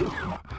Oh, my God.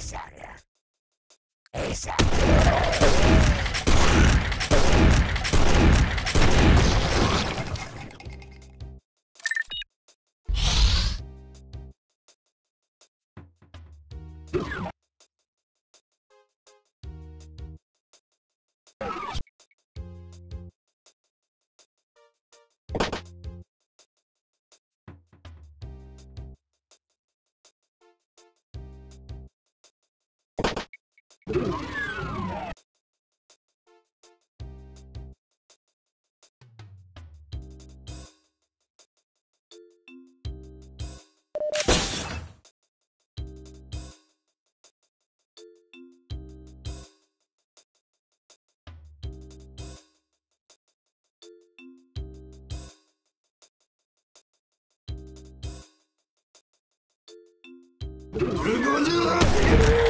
ASAP. ASAP. 거지! 그거지!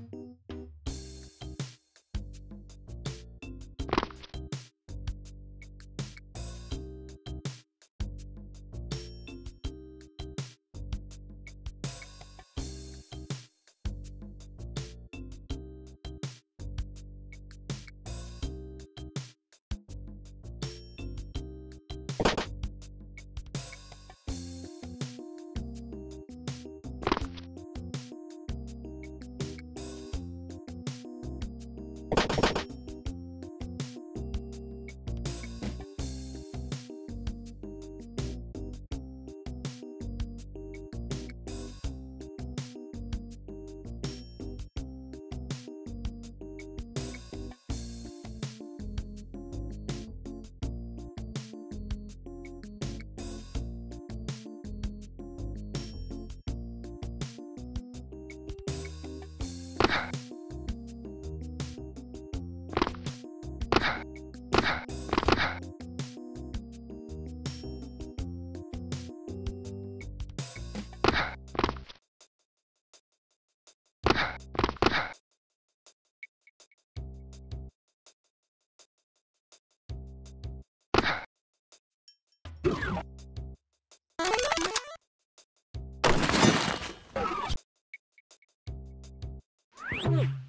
Woo!